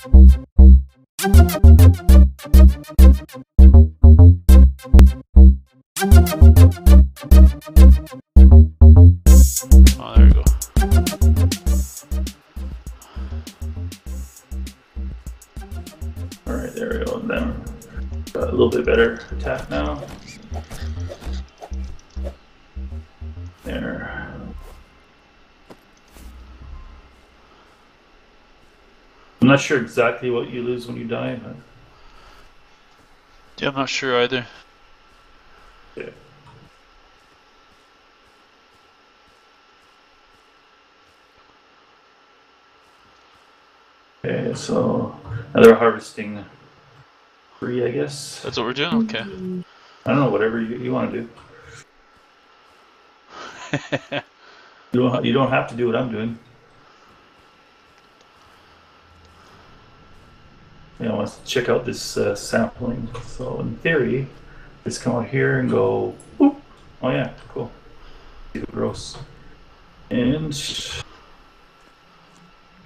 Oh, there we go. All right, there we go. A little bit better attack now. Not sure exactly what you lose when you die, but Yeah, I'm not sure either. yeah. Okay, so another harvesting free, I guess. That's what we're doing? Okay. I don't know, whatever you, you want to do. You don't, you don't have to do what I'm doing. Yeah, I want to check out this uh, sampling. So in theory, just come out here and go. Whoop. Oh yeah, cool. Gross. And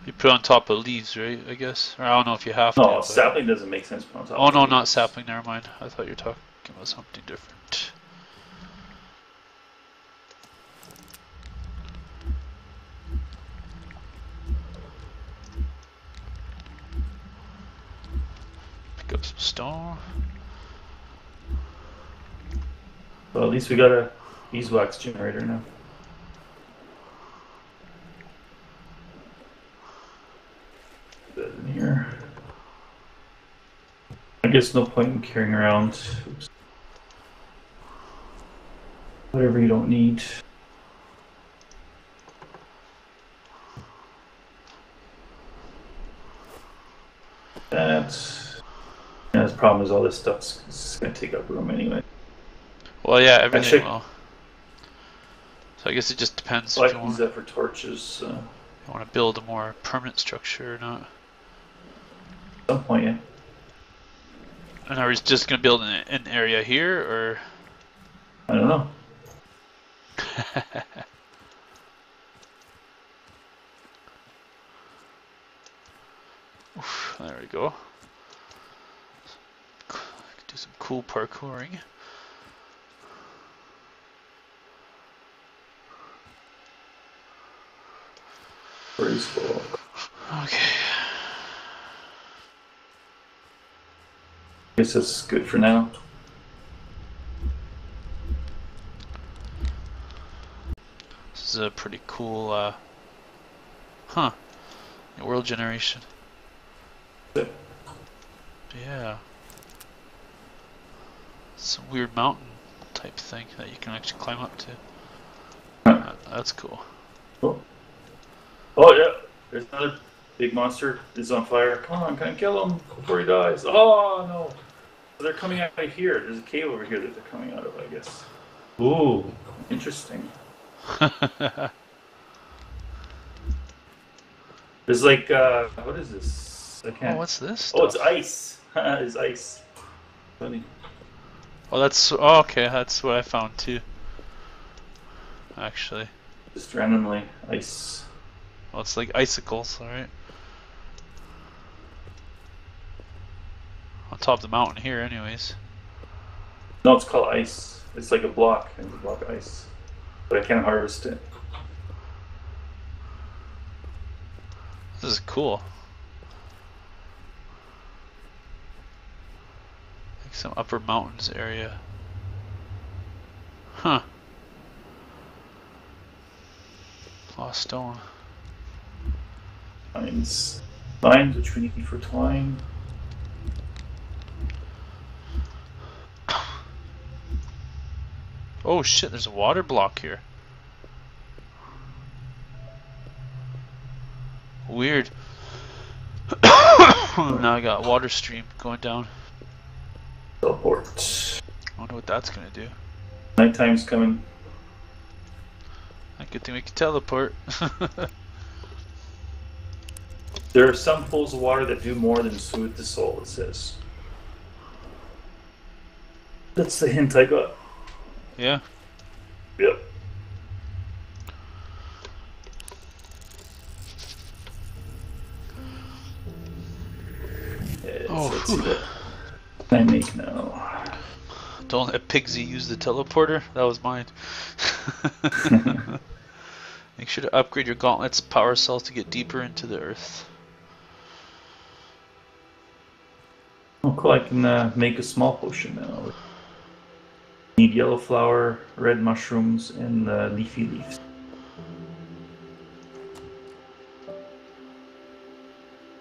you put on top of leaves, right? I guess. Or I don't know if you have to. no, but- sapling doesn't make sense. on top Oh no, it. not sapling. Never mind. I thought you were talking about something different. Up some stone. So at least we got a beeswax generator now. Put that in here. I guess no point in carrying around whatever you don't need. That's yeah, the problem is all this stuff's gonna take up room anyway. Well, yeah, everything Actually- will. So I guess it just depends So I if you can use want, that for torches. Uh, you want to build a more permanent structure or not. at some point, yeah. And are we just gonna build an, an area here, or? I don't know. Oof, there we go. Do some cool parkouring. Graceful. Okay. Guess that's good for now. This is a pretty cool, uh, huh, world generation. Yeah. Yeah. Some weird mountain type thing that you can actually climb up to. Huh. That- that's cool. Oh. oh yeah, there's another big monster. Is on fire. Come on, can I kill him before he dies? Oh no! So they're coming out of here. There's a cave over here that they're coming out of, I guess. Ooh, interesting. There's like, uh, what is this? I oh, can't. what's this? Oh, it's ice. it's ice. Funny. Oh, that's oh, okay. That's what I found too. Actually, Just randomly ice. well, it's like icicles, all right. On top of the mountain here, anyways. No, it's called ice. It's like a block, it's a block of ice. But I can't harvest it. This is cool. Some upper mountains area. Huh. Lost stone. Vines. Vines, which we need for twine. Oh shit, there's a water block here. Weird. now I got water stream going down. Teleport. I wonder what that's gonna do. Nighttime's coming. A good thing we can teleport. There are some pools of water that do more than soothe the soul, it says. That's the hint I got. yeah. Yep. Oh, let's see what can I make now. Don't let Pigsy use the teleporter. That was mine. Make sure to upgrade your gauntlet's power cells to get deeper into the earth. Oh, cool. I can uh, make a small potion now. Need yellow flower, red mushrooms, and uh, leafy leaves.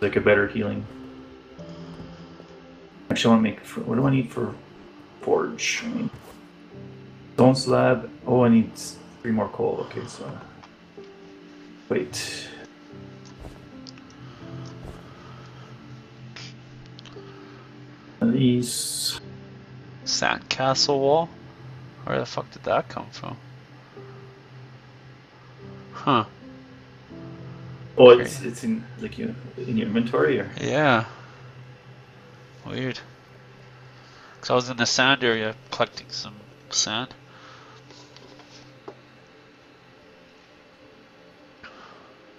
Like a better healing. Actually, I want to make. What do I need for forge? I mean, stone slab. Oh, I need three more coal. Okay, so wait. These. Sandcastle wall? Where the fuck did that come from? Huh. Oh, it's it's in like you in your inventory or Yeah. Weird. Cause I was in the sand area collecting some sand.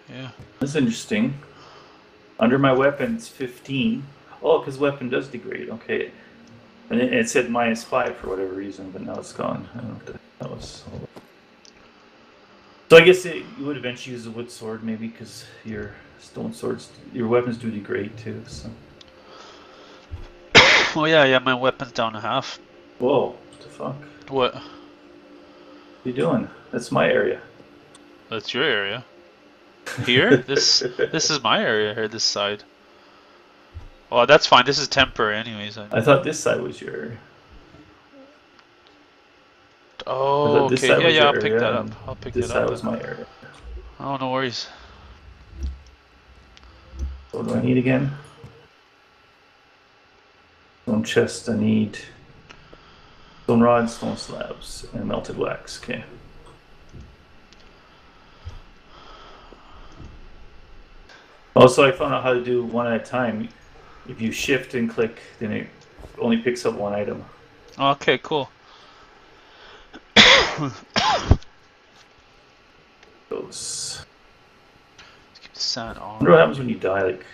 Yeah. that's interesting. Under my weapons, fifteen. Oh, because weapon does degrade. Okay, and it, it said minus five for whatever reason, but now it's gone. I don't know what that, that was. So I guess it, you would eventually use a wood sword, maybe, because your stone swords, your weapons do degrade too. So. Oh yeah, yeah, my weapon's down a half. Whoa! What the fuck? What? What you doing? That's my area. That's your area. Here? this this is my area here, this side. Oh, that's fine. This is temporary anyways. I- I thought this side was your area. Oh, okay. Yeah, yeah, I'll pick that up. I'll pick This side up. was my area. Oh, no worries. What do I need again? Stone chest, I need stone rods, stone slabs, and melted wax. Okay. Also, I found out how to do one at a time. If you shift and click, then it only picks up one item. Okay, cool. Those. Let's keep the I on. wonder what happens when you die, like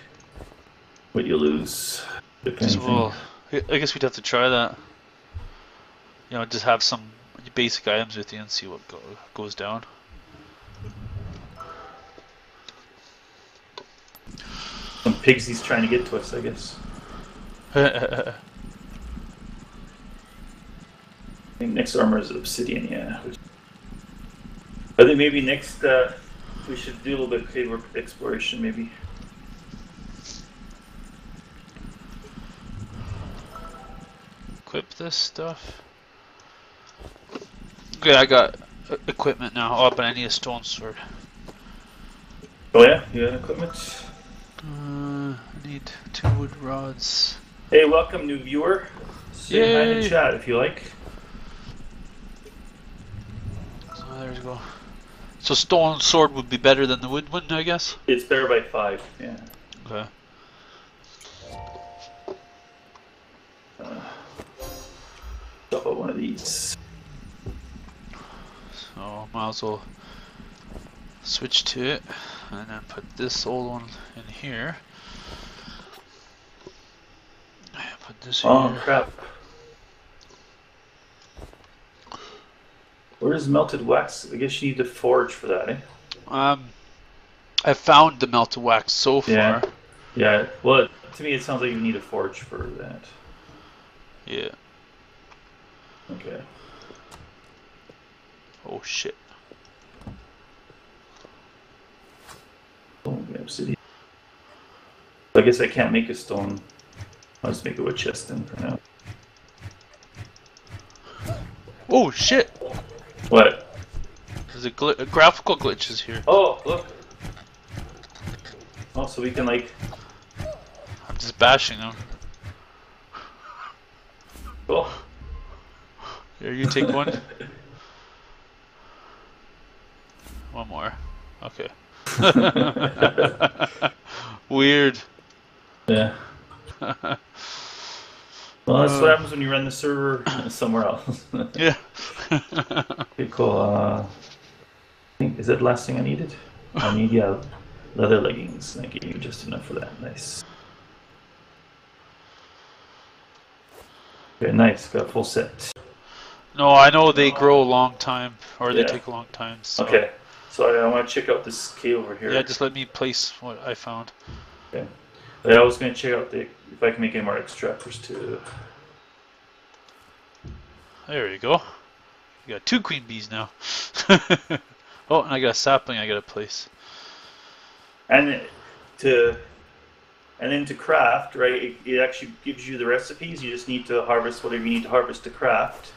what you lose. If So, anything. well, I guess we'd have to try that. You know, just have some basic items with you and see what go, goes down. Some pigs he's trying to get to us, I guess. I think next armor is obsidian, yeah. I think maybe next uh, we should do a little bit of cave exploration, maybe. Equip this stuff. Okay, I got equipment now. Oh, but I need a stone sword. Oh yeah, you got equipment. Uh, I need two wood rods. Hey, welcome, new viewer. Say hi in the chat if you like. So there we go. So stone sword would be better than the wood one, I guess. It's better by five. Yeah. Okay. These. So might as well switch to it and then put this old one in here. Put this Oh here. crap. Where's melted wax? I guess you need to forge for that, eh? Um, I found the melted wax so far. Yeah. Yeah. Well, to me, it sounds like you need a forge for that. Yeah. Okay. Oh shit. Oh, obsidian. I guess I can't make a stone. I'll just make a wood chest then for now. Oh shit. What? There's a, gl- a graphical glitches here. Oh, look. Oh, so we can like. I'm just bashing them. Oh. Here, you take one. one more. Okay. Weird. Yeah. Well, that's what happens when you run the server somewhere else. Yeah. okay, cool. Uh, I think, is that the last thing I needed? I need, yeah, leather leggings. I gave you just enough for that. Nice. Okay, nice. Got a full set. No, I know they grow a long time, or they Yeah. take a long time. So. Okay. So I, I want to check out this key over here. Yeah, just let me place what I found. Okay. I was going to check out the if I can make any more extractors too. There you go. You got two queen bees now. oh, and I got a sapling I got to place. And to and then to craft, right? It, it actually gives you the recipes. You just need to harvest whatever you need to harvest to craft.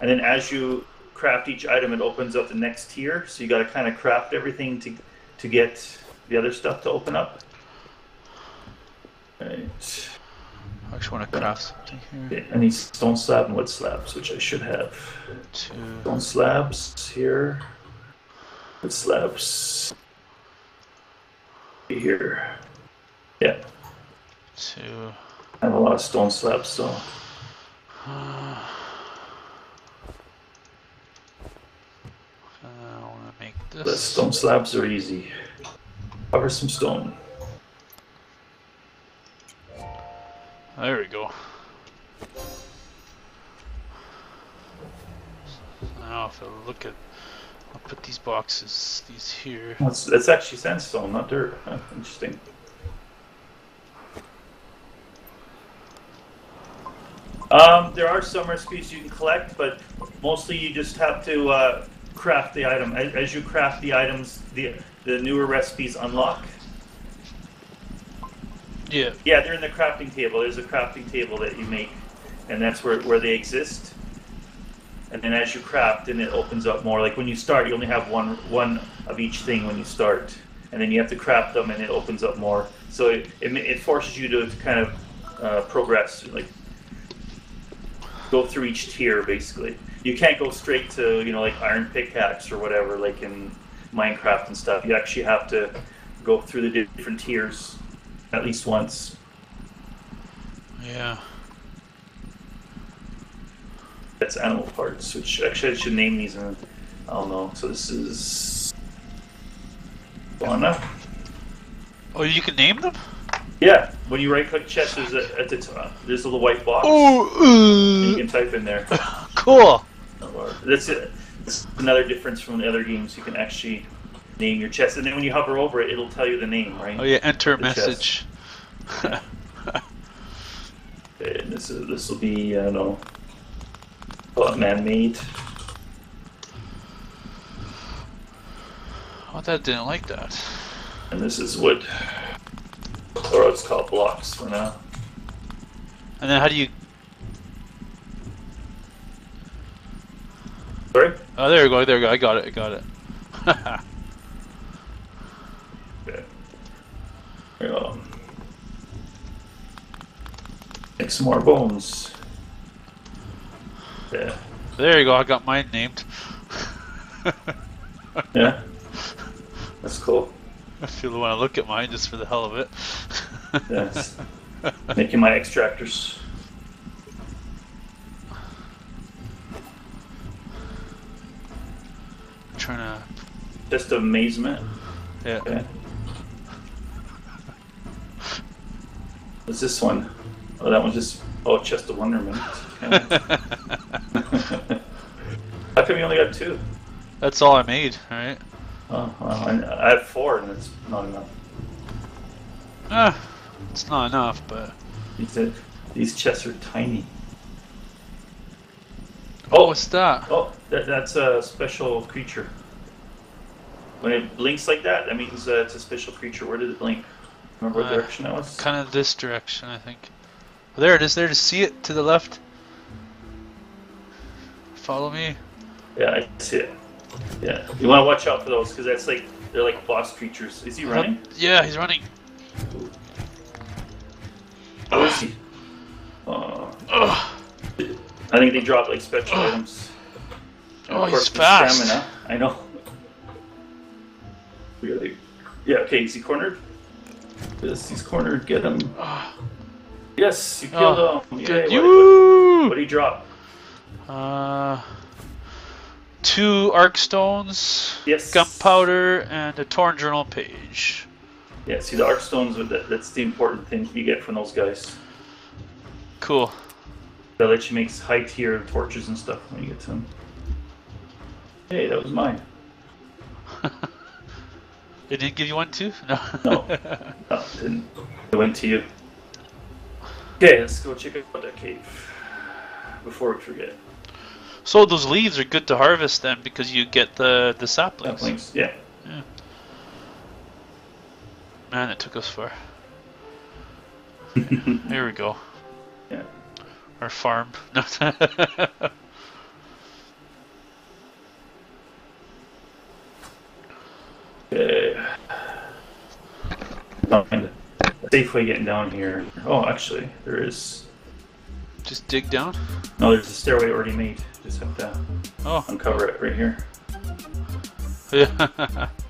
And then as you craft each item, it opens up the next tier. So you got to kind of craft everything to to get the other stuff to open up. Right. I actually want to craft something here. I need stone slab and wood slabs, which I should have. Two. Stone slabs here. Wood slabs. Here. Yeah, Two. I have a lot of stone slabs, so. Uh, I The stone slabs are easy. Cover some stone. There we go. Now if I look at, I'll put these boxes, these here. That's, that's actually sandstone, not dirt. Huh, interesting. Um, there are some recipes you can collect, but mostly you just have to uh, craft the item. As, as you craft the items, the the newer recipes unlock. Yeah. Yeah, they're in the crafting table. There's a crafting table that you make, and that's where, where they exist. And then as you craft, then it opens up more. Like when you start, you only have one one of each thing when you start, and then you have to craft them, and it opens up more. So it it, it forces you to, to kind of uh, progress, like go through each tier basically. You can't go straight to you know like iron pickaxe or whatever like in Minecraft and stuff. You actually have to go through the different tiers at least once. Yeah. That's animal parts, which actually I should name these in. I don't know. So this is. Fauna. Oh, you can name them? Yeah, when you right click chest, there's a, at the uh, top, there's a little white box. Oh, and you can type in there. cool. That's it. That's another difference from the other games. You can actually name your chest, and then when you hover over it, it'll tell you the name, right? Oh yeah, enter The message. Okay, this is this will be I don't know. Call it man-made. oh, that didn't like that. And this is wood. It's called blocks for now. And then how do you? Sorry? Oh, there we go. There we go. I got it. I got it. Okay. Here we go. Make some more bones. Yeah. there you go. I got mine named. Yeah. That's cool. if you want to look at mine just for the hell of it. Yes. Making my extractors. I'm trying to. Just amazement. Yeah. Okay. What's this one? Oh, that one's just oh, chest of wonderment. Okay. How come you only got two? That's all I made. All right. Oh, well, I, I have four, and it's not enough. Ah, it's not enough, but. These are, these chests are tiny. Oh, what's that? Oh, that, that's a special creature. When it blinks like that, that means uh, it's a special creature. Where did it blink? Remember what Uh, direction that was? Kind of this direction, I think. There it is. There to see it to the left. Follow me. Yeah, I see it. Yeah, you want to watch out for those because that's like they're like boss creatures. Is he running? Yeah, he's running. I think they drop like special items. And Oh, he's fast. Stamina. I know. Gotta. Yeah. Okay. Is he cornered? Yes, he's cornered. Get him. Ah, Yes, you killed Oh, him. Good. what, You. what did he drop? Uh, two arc stones, Yes. gunpowder, and a torn journal page. Yeah. See the arc stones. With that. That's the important thing you get from those guys. Cool. They'll let you make high tier torches and stuff when you get to them. Hey, that was mine. It didn't give you one too? No. No. No, it didn't. It went to you. Okay, let's go check out that cave before we forget. so those leaves are good to harvest then because you get the the saplings. Saplings, yeah. Man, it took us far. Here we go. Our farm. No. Okay. And a safe way getting down here. Oh, actually, there is. Just dig down. No, there's a stairway already made. Just have to Oh. uncover it right here. Yeah.